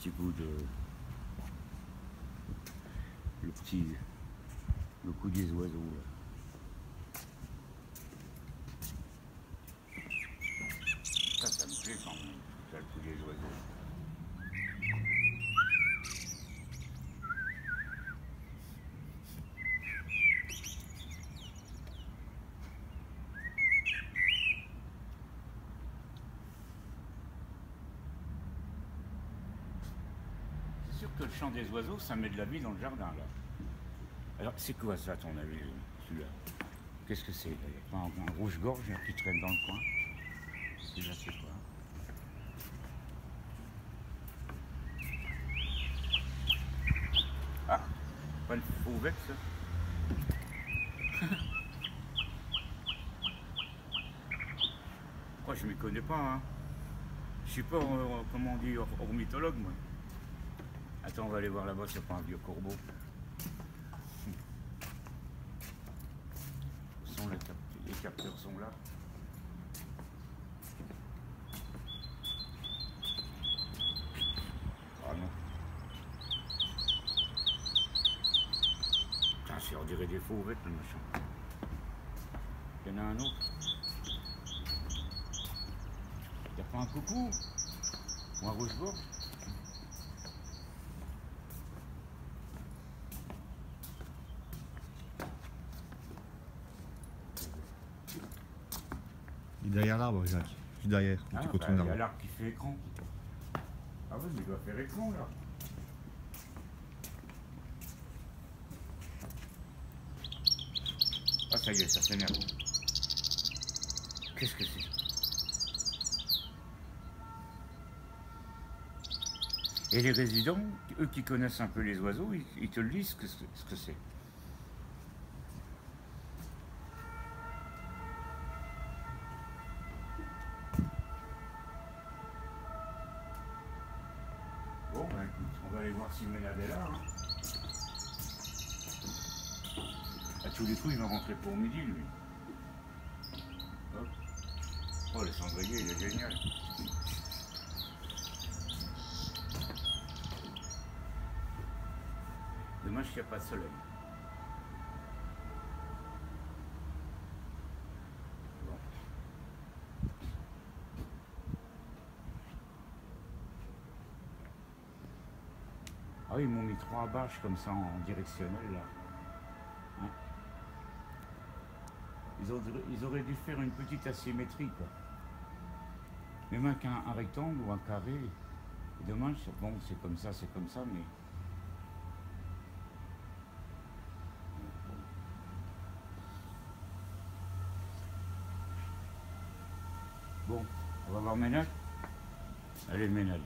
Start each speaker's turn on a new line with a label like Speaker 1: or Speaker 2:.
Speaker 1: petit goût de. Le petit. Le coup des oiseaux. là. Ça, ça me plaît quand même, ça, le coup des oiseaux. C'est sûr que le chant des oiseaux, ça met de la vie dans le jardin, là. Alors, c'est quoi ça, ton avis, celui-là? Qu'est-ce que c'est? Il pas un, rouge-gorge qui traîne dans le coin? Celui-là, c'est quoi? Ah Pas une fauvette, ça? Moi, je m'y connais pas, hein. Je suis pas, euh, comment on dit, or- ornithologue, moi. Attends, on va aller voir là-bas a pas un vieux corbeau. Les, cap- les capteurs sont là. Ah non. Putain, c'est on dirait des fauvettes le machin. Il y en a un autre. A pas un coucou? Ou un rouge-gorge?
Speaker 2: Derrière l'arbre, Jacques. Juste derrière,
Speaker 1: Ah,
Speaker 2: petit
Speaker 1: bah,
Speaker 2: côté
Speaker 1: il y a
Speaker 2: l'arbre.
Speaker 1: l'arbre qui fait écran. Ah oui, mais il doit faire écran là. Ah ça y est, ça s'énerve. Qu'est-ce que c'est? Et les résidents, eux qui connaissent un peu les oiseaux, ils, ils te le disent ce que c'est- Bon, ben écoute, on va aller voir si Ménade est là. hein. À tous les coups, il va rentrer pour midi, lui. Oh, le cendrier, il est génial. Dommage qu'il n'y a pas de soleil. Bon. Ah oui, ils m'ont mis trois bâches comme ça en directionnel là. Hein? Ils, auraient, ils auraient dû faire une petite asymétrie quoi. Même avec un, un rectangle ou un carré. C'est dommage, bon c'est comme ça, c'est comme ça, mais. Bon, on va voir Ménage Allez Ménage.